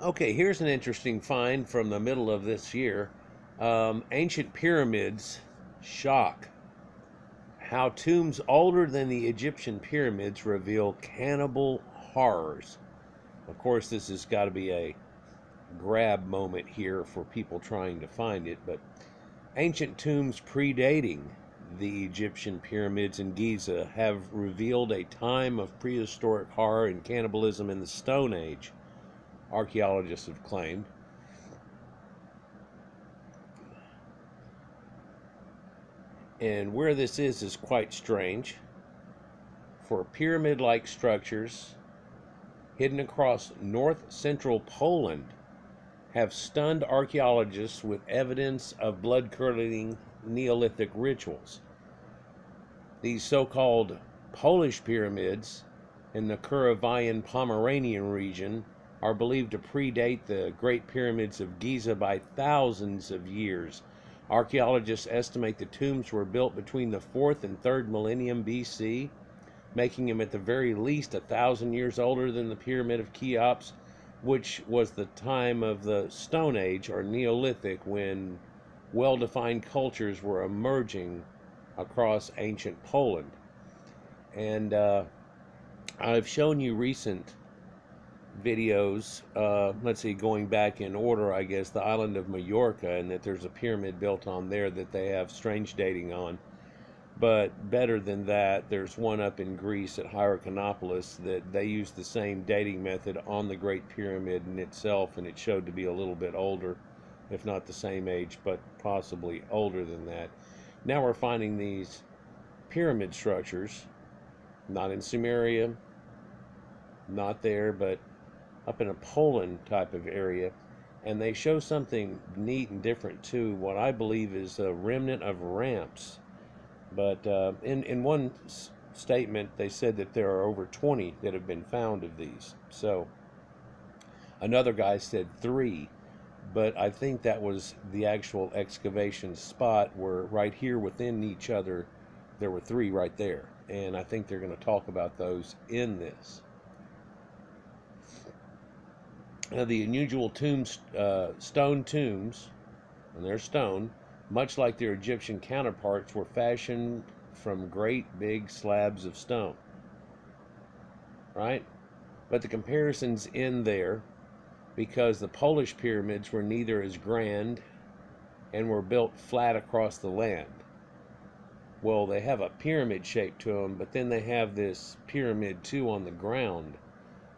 Okay, here's an interesting find from the middle of this year. Um, ancient pyramids shock. How tombs older than the Egyptian pyramids reveal cannibal horrors. Of course, this has got to be a grab moment here for people trying to find it, but ancient tombs predating the Egyptian pyramids in Giza have revealed a time of prehistoric horror and cannibalism in the Stone Age, archaeologists have claimed. And where this is is quite strange. For pyramid like structures hidden across north central Poland have stunned archaeologists with evidence of blood curdling Neolithic rituals. These so called Polish pyramids in the Kuyavian Pomeranian region are believed to predate the Great Pyramids of Giza by thousands of years. Archaeologists estimate the tombs were built between the 4th and 3rd millennium BC, making them at the very least a thousand years older than the Pyramid of Cheops, which was the time of the Stone Age or Neolithic when well defined cultures were emerging across ancient Poland. And uh, I've shown you recent videos, uh, let's see, going back in order, I guess, the island of Majorca, and that there's a pyramid built on there that they have strange dating on. But better than that, there's one up in Greece at Hierakonpolis that they use the same dating method on the Great Pyramid in itself, and it showed to be a little bit older, if not the same age, but possibly older than that. Now we're finding these pyramid structures, not in Sumeria, not there, but up in a Poland type of area. And they show something neat and different too, what I believe is a remnant of ramps. But uh, in, in one s- statement, they said that there are over 20 that have been found of these. So another guy said three but I think that was the actual excavation spot where right here within each other there were three right there and I think they're going to talk about those in this. Now the unusual tombs, uh, stone tombs, and they're stone, much like their Egyptian counterparts, were fashioned from great big slabs of stone. Right? But the comparisons in there because the Polish pyramids were neither as grand and were built flat across the land. Well, they have a pyramid shape to them, but then they have this pyramid too on the ground,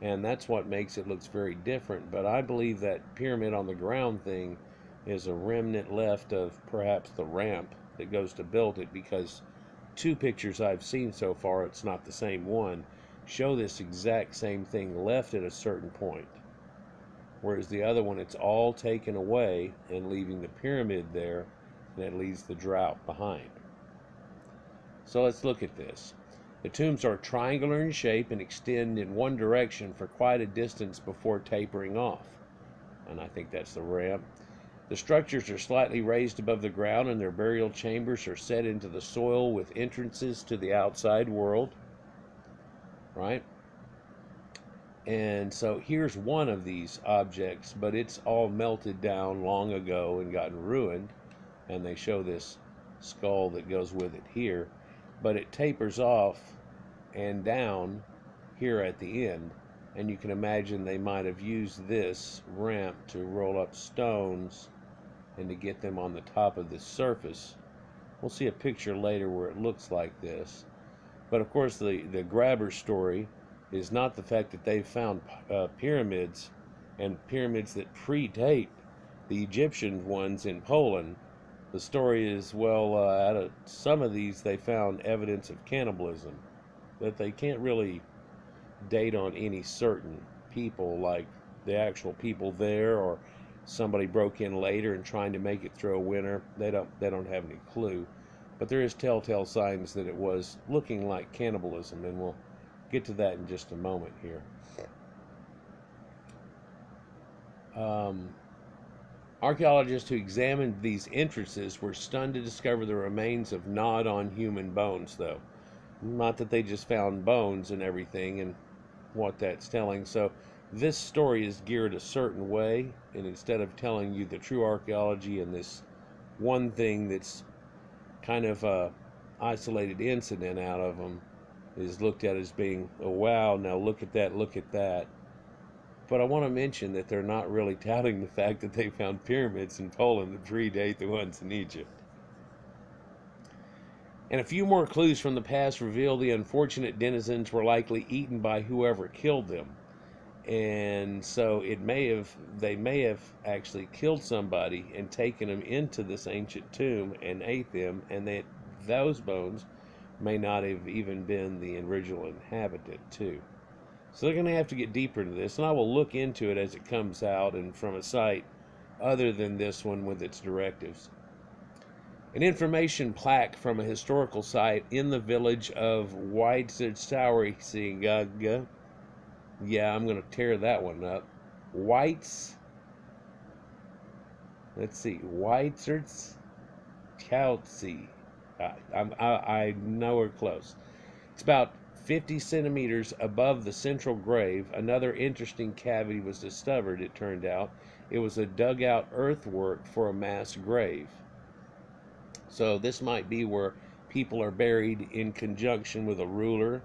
and that's what makes it looks very different. But I believe that pyramid on the ground thing is a remnant left of perhaps the ramp that goes to build it because two pictures I've seen so far, it's not the same one, show this exact same thing left at a certain point whereas the other one it's all taken away and leaving the pyramid there and it leaves the drought behind so let's look at this the tombs are triangular in shape and extend in one direction for quite a distance before tapering off and i think that's the ramp the structures are slightly raised above the ground and their burial chambers are set into the soil with entrances to the outside world right and so here's one of these objects, but it's all melted down long ago and gotten ruined. And they show this skull that goes with it here. But it tapers off and down here at the end. And you can imagine they might have used this ramp to roll up stones and to get them on the top of the surface. We'll see a picture later where it looks like this. But of course, the, the grabber story is not the fact that they've found uh, pyramids and pyramids that predate the Egyptian ones in Poland. The story is well, uh, out of some of these, they found evidence of cannibalism, that they can't really date on any certain people, like the actual people there, or somebody broke in later and trying to make it through a winter. They don't, they don't have any clue, but there is telltale signs that it was looking like cannibalism, and we'll get to that in just a moment here. Um, archaeologists who examined these entrances were stunned to discover the remains of gnawed on human bones, though. Not that they just found bones and everything and what that's telling. So this story is geared a certain way, and instead of telling you the true archaeology and this one thing that's kind of a isolated incident out of them is looked at as being, oh wow, now look at that, look at that. But I want to mention that they're not really touting the fact that they found pyramids in Poland that predate the ones in Egypt. And a few more clues from the past reveal the unfortunate denizens were likely eaten by whoever killed them. And so it may have they may have actually killed somebody and taken them into this ancient tomb and ate them and that those bones may not have even been the original inhabitant too. So they're going to have to get deeper into this, and I will look into it as it comes out and from a site other than this one with its directives. An information plaque from a historical site in the village of Whitesauriga. Yeah, I'm going to tear that one up. Whites. Let's see. Whiteserts. Kautsy. I, I, I know we're close. It's about 50 centimeters above the central grave. Another interesting cavity was discovered, it turned out. It was a dugout earthwork for a mass grave. So this might be where people are buried in conjunction with a ruler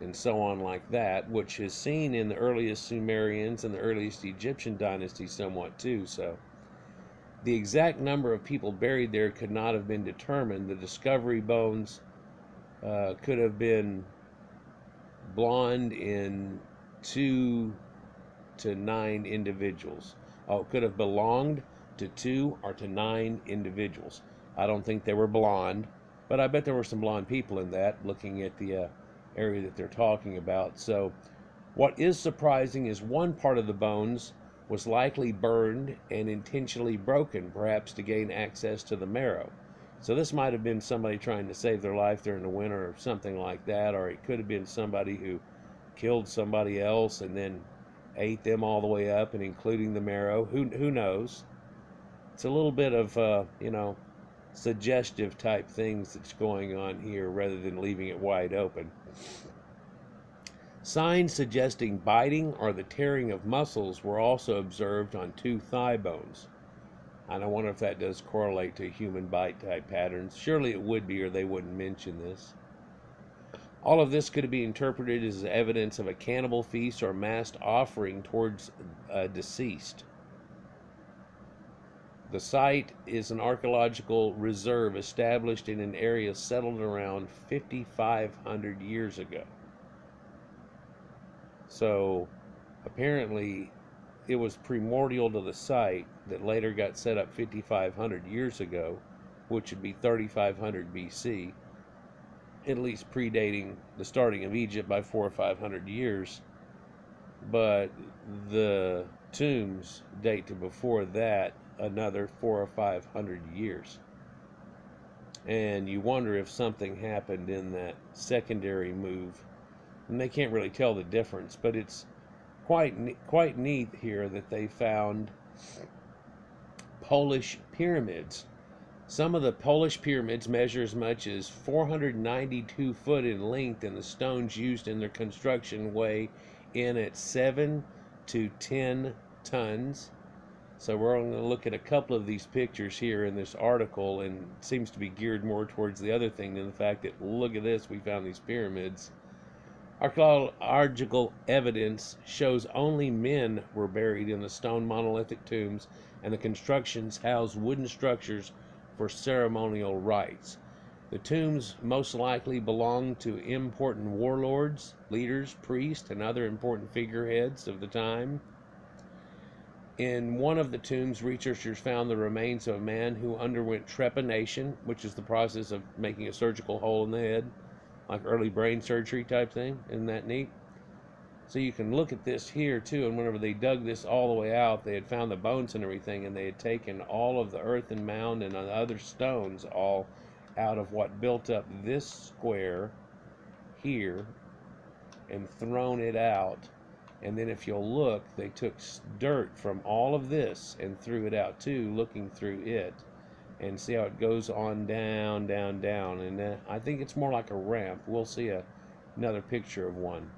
and so on like that, which is seen in the earliest Sumerians and the earliest Egyptian dynasties somewhat too. So the exact number of people buried there could not have been determined. The discovery bones uh, could have been blonde in two to nine individuals. Oh, it could have belonged to two or to nine individuals. I don't think they were blonde, but I bet there were some blonde people in that looking at the uh, area that they're talking about. So, what is surprising is one part of the bones was likely burned and intentionally broken, perhaps to gain access to the marrow. So this might have been somebody trying to save their life during the winter or something like that, or it could have been somebody who killed somebody else and then ate them all the way up and including the marrow. Who who knows? It's a little bit of uh, you know suggestive type things that's going on here rather than leaving it wide open. Signs suggesting biting or the tearing of muscles were also observed on two thigh bones. And I wonder if that does correlate to human bite type patterns. Surely it would be, or they wouldn't mention this. All of this could be interpreted as evidence of a cannibal feast or massed offering towards a deceased. The site is an archaeological reserve established in an area settled around 5,500 years ago. So apparently it was primordial to the site that later got set up 5,500 years ago, which would be 3,500 BC, at least predating the starting of Egypt by four or 500 years. But the tombs date to before that another four or 500 years. And you wonder if something happened in that secondary move and they can't really tell the difference. But it's quite quite neat here that they found Polish pyramids. Some of the Polish pyramids measure as much as 492 foot in length, and the stones used in their construction weigh in at 7 to 10 tons. So we're only going to look at a couple of these pictures here in this article, and seems to be geared more towards the other thing than the fact that look at this, we found these pyramids. Archaeological evidence shows only men were buried in the stone monolithic tombs, and the constructions housed wooden structures for ceremonial rites. The tombs most likely belonged to important warlords, leaders, priests, and other important figureheads of the time. In one of the tombs, researchers found the remains of a man who underwent trepanation, which is the process of making a surgical hole in the head like early brain surgery type thing. Isn't that neat? So you can look at this here too, and whenever they dug this all the way out, they had found the bones and everything, and they had taken all of the earthen mound and other stones all out of what built up this square here and thrown it out. And then if you'll look, they took dirt from all of this and threw it out too, looking through it and see how it goes on down, down, down. And uh, I think it's more like a ramp. We'll see a, another picture of one.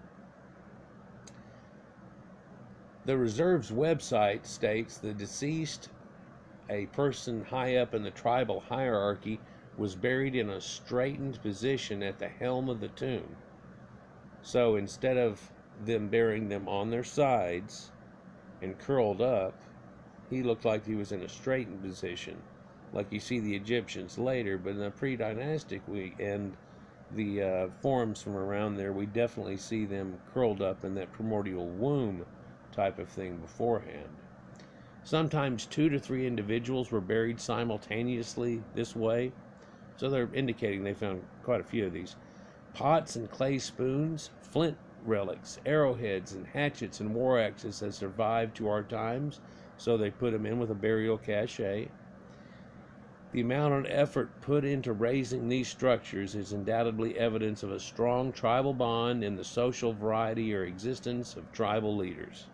The reserve's website states the deceased, a person high up in the tribal hierarchy, was buried in a straightened position at the helm of the tomb. So instead of them burying them on their sides and curled up, he looked like he was in a straightened position, like you see the Egyptians later. But in the pre-dynastic we and the uh, forms from around there, we definitely see them curled up in that primordial womb type of thing beforehand. Sometimes two to three individuals were buried simultaneously this way, so they're indicating they found quite a few of these. Pots and clay spoons, flint relics, arrowheads, and hatchets and war axes have survived to our times, so they put them in with a burial cache. The amount of effort put into raising these structures is undoubtedly evidence of a strong tribal bond in the social variety or existence of tribal leaders.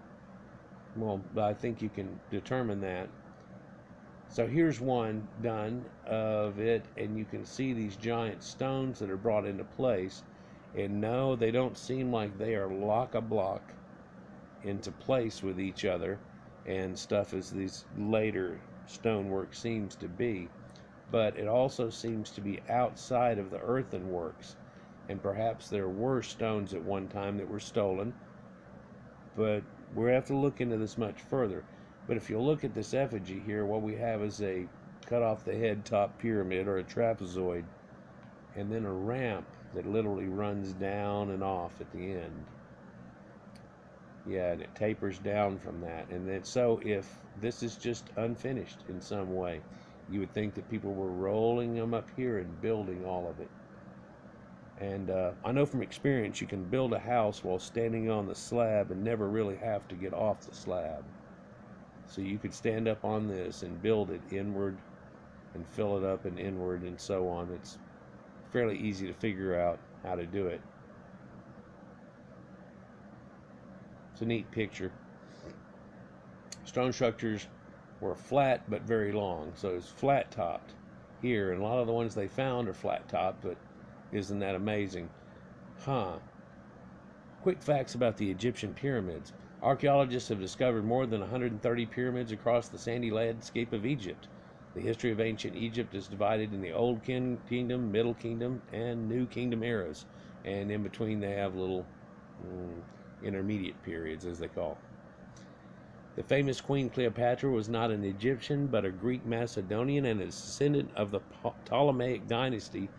Well, I think you can determine that. So here's one done of it, and you can see these giant stones that are brought into place. And no, they don't seem like they are lock a block into place with each other and stuff as these later stonework seems to be. But it also seems to be outside of the earthenworks. And perhaps there were stones at one time that were stolen. But we have to look into this much further. But if you look at this effigy here, what we have is a cut off the head top pyramid or a trapezoid, and then a ramp that literally runs down and off at the end. Yeah, and it tapers down from that. And then, so if this is just unfinished in some way, you would think that people were rolling them up here and building all of it. And uh, I know from experience you can build a house while standing on the slab and never really have to get off the slab. So you could stand up on this and build it inward and fill it up and inward and so on. It's fairly easy to figure out how to do it. It's a neat picture. Stone structures were flat but very long, so it's flat topped here, and a lot of the ones they found are flat topped, but isn't that amazing? Huh. Quick facts about the Egyptian pyramids. Archaeologists have discovered more than 130 pyramids across the sandy landscape of Egypt. The history of ancient Egypt is divided in the Old Kingdom, Middle Kingdom, and New Kingdom eras, and in between they have little mm, intermediate periods, as they call. The famous Queen Cleopatra was not an Egyptian, but a Greek Macedonian and a descendant of the Ptolemaic dynasty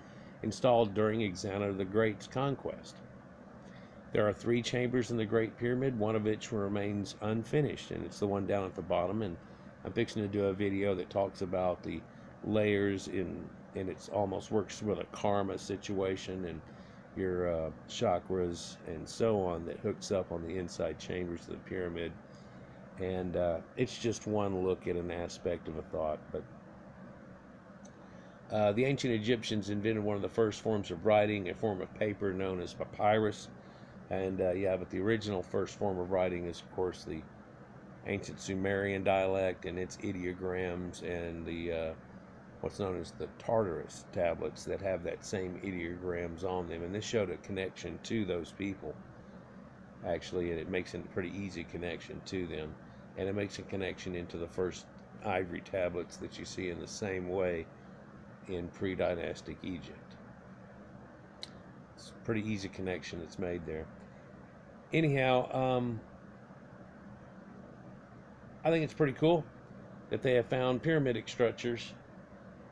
installed during Alexander the Great's conquest. There are three chambers in the Great Pyramid, one of which remains unfinished, and it's the one down at the bottom. And I'm fixing to do a video that talks about the layers in, and it almost works with a karma situation and your uh, chakras and so on that hooks up on the inside chambers of the pyramid. And uh, it's just one look at an aspect of a thought, but uh, the ancient Egyptians invented one of the first forms of writing, a form of paper known as papyrus. And uh, yeah, but the original first form of writing is, of course, the ancient Sumerian dialect and its ideograms and the uh, what's known as the Tartaria tablets that have that same ideograms on them. And this showed a connection to those people, actually, and it makes a pretty easy connection to them. And it makes a connection into the first ivory tablets that you see in the same way in pre-dynastic Egypt. It's a pretty easy connection that's made there. Anyhow, um, I think it's pretty cool that they have found pyramidic structures.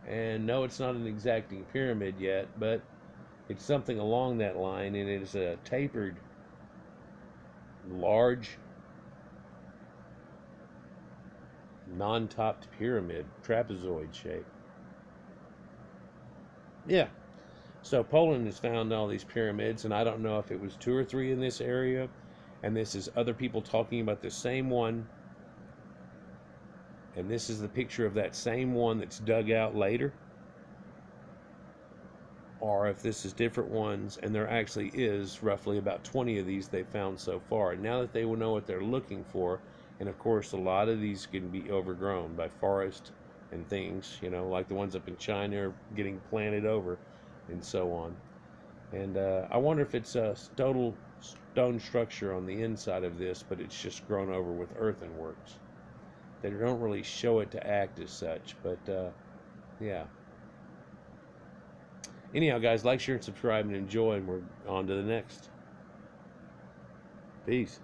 And no, it's not an exacting pyramid yet, but it's something along that line, and it is a tapered, large, non-topped pyramid, trapezoid shape. Yeah. So Poland has found all these pyramids, and I don't know if it was two or three in this area, and this is other people talking about the same one. And this is the picture of that same one that's dug out later. Or if this is different ones, and there actually is roughly about 20 of these they found so far. Now that they will know what they're looking for, and of course, a lot of these can be overgrown by forest and things, you know, like the ones up in China are getting planted over and so on. And uh, I wonder if it's a total stone structure on the inside of this, but it's just grown over with earthenworks. They don't really show it to act as such, but uh, yeah. Anyhow, guys, like, share, and subscribe, and enjoy, and we're on to the next. Peace.